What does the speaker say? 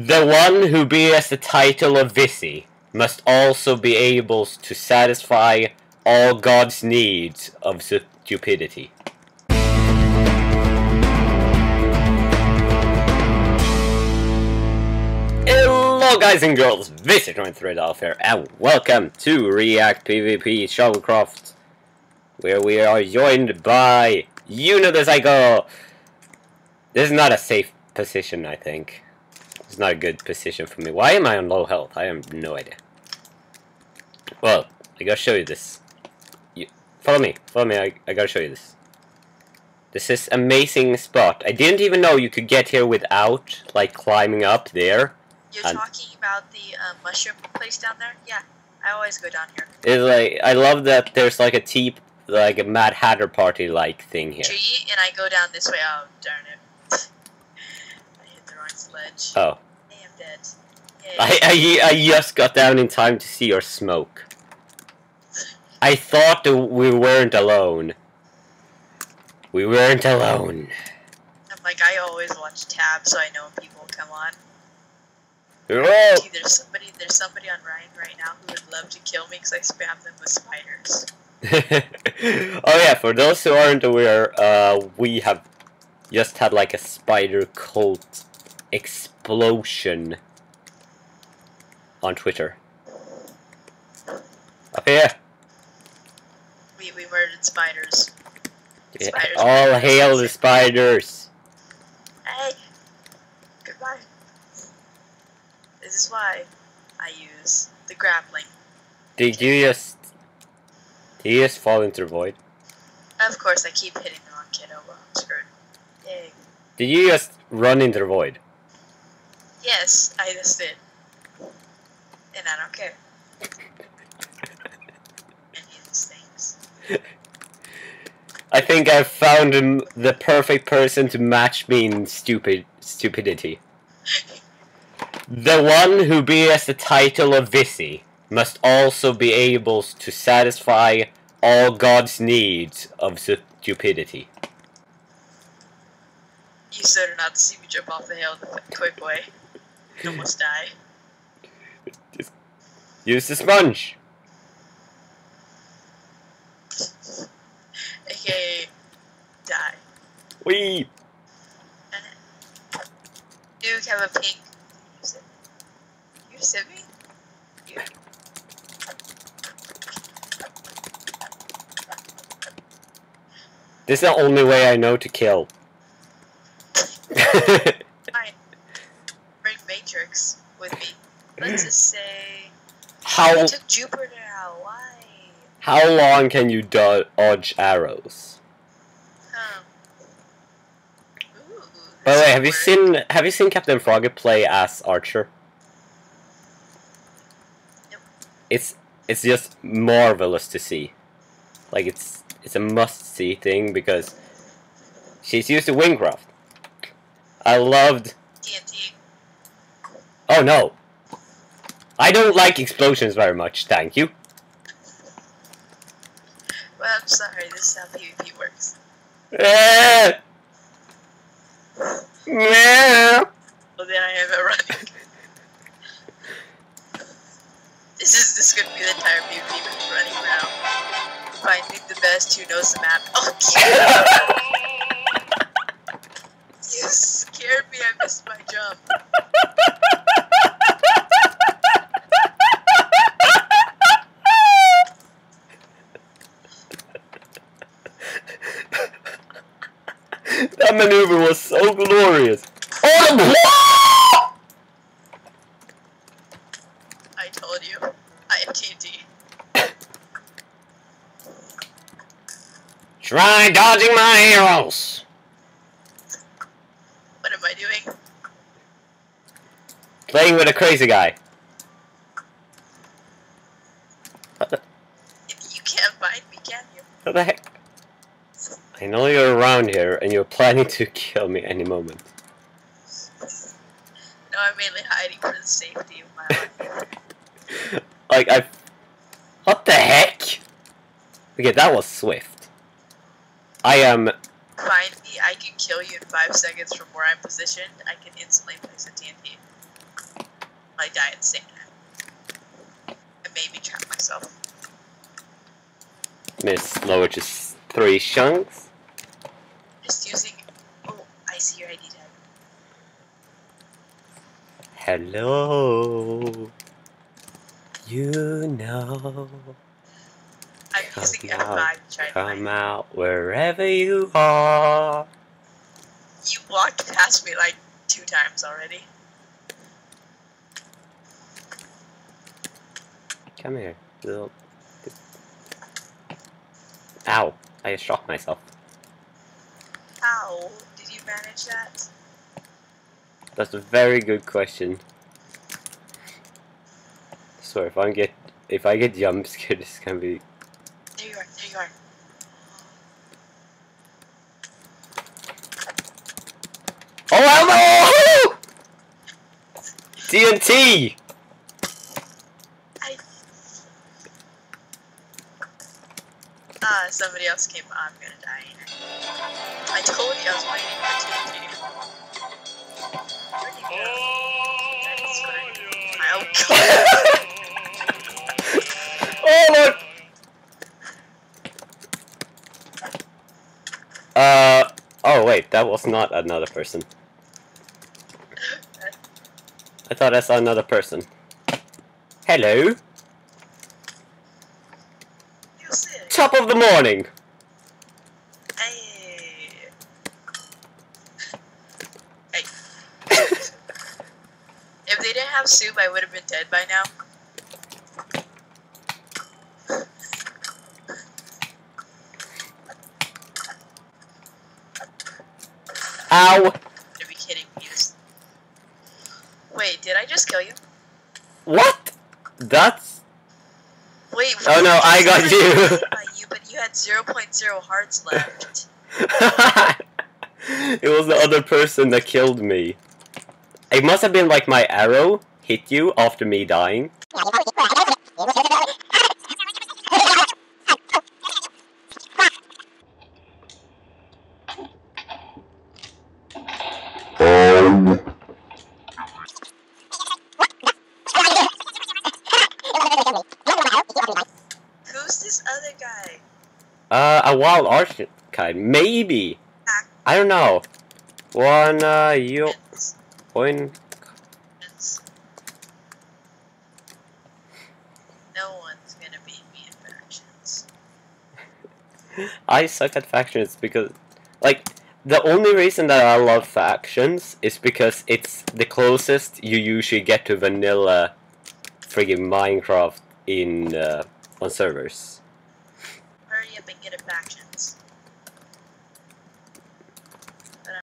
The one who bears the title of Visy must also be able to satisfy all God's needs of stupidity. Hello guys and girls, this is Thread here, and welcome to React PvP Shallwecraft, where we are joined by Yuno the Psycho! This is not a safe position, I think. It's not a good position for me. Why am I on low health? I have no idea. Well, I gotta show you this. You, follow me, follow me, I, I gotta show you this. This is amazing spot. I didn't even know you could get here without, like, climbing up there. You're And- talking about the uh, mushroom place down there? Yeah, I always go down here. It's like, I love that there's like a tea, like a Mad Hatter party-like thing here. Tree, and I go down this way. Oh, darn it. I hit the wrong sledge. Oh. Hey, I'm dead. Yay. I, I, I just got down in time to see your smoke. I thought that we weren't alone. We weren't alone. I'm like, I always watch tabs so I know when people come on. Gee, there's somebody, there's somebody on Ryan right now who would love to kill me because I spam them with spiders. oh yeah, for those who aren't aware, uh, we have just had like a spider cult explosion on Twitter. Up here. We, we murdered spiders. Yeah, Spiders. All hail the spiders. Hey! Goodbye. This is why I use the grappling. Did you just... Did you just fall into the void? Of course, I keep hitting the wrong kid. Well, I'm screwed. Yay. Did you just run into the void? Yes, I just did. And I don't care. Any of these things. I think I've found him the perfect person to match me in stupid stupidity. The one who bears the title of Visy must also be able to satisfy all God's needs of stupidity. You better not to see me jump off the hill the quick way. You almost die. Use the sponge. Okay, die. Wee. Duke have a pink. Use it me. You. This is the only way I know to kill. Fine. Bring Matrix with me. Say. how took Jupiter out. Why? how long can you dodge arrows? Um. Ooh, By the way, have you seen have you seen Captain Frogger play as Archer? Nope. It's it's just marvelous to see. Like it's it's a must see thing because she's used to Wingcraft. I loved TNT. Oh no. I don't like explosions very much, thank you. Well, I'm sorry. This is how PvP works. Eh. Meh. Well, then I have running. this is this is gonna be the entire PvP running around, finding the best who knows the map. Oh, you scared me. I missed my jump. That maneuver was so glorious. Oh, the I told you. I am TNT. Try dodging my arrows. What am I doing? Playing with a crazy guy. What the, You can't find me, can you? what the heck? I know you're around here and you're planning to kill me any moment. No, I'm mainly hiding for the safety of my life. Like, I. What the heck? Okay, that was swift. I am. Find me, I can kill you in five seconds from where I'm positioned. I can instantly place a TNT. I die at the same time. And maybe trap myself. Miss Lowich's three chunks. Just using. Oh, I see your ID tag. Hello. You know. I'm Come using out, F5 to try to Come find. out wherever you are. You walked past me like two times already. Come here, little. Ow! I just shocked myself. Ow! did you manage that? That's a very good question. So if I get if I get jump scared, this can be. There you are. There you are. Oh hello! TNT. I. Ah, somebody else came. I'm gonna die. I told you I was waiting for TNT. Oh lord. Uh oh wait, that was not another person. I thought I saw another person. Hello, top of the morning. Hey. If they didn't have soup, I would have been dead by now. Ow! You're be kidding me. This- Wait, did I just kill you? What? That's Wait. Oh, no, I got you. you, but you had 0.0 hearts left. it was the other person that killed me. It must have been like my arrow hit you after me dying. Who's this other guy? Uh, a wild archive, maybe. I don't know. One, uh, you, one. it's- No one's gonna beat me in factions. I suck at factions because, like, the only reason that I love factions is because it's the closest you usually get to vanilla, friggin' Minecraft in uh, on servers. Hurry up and get a factions.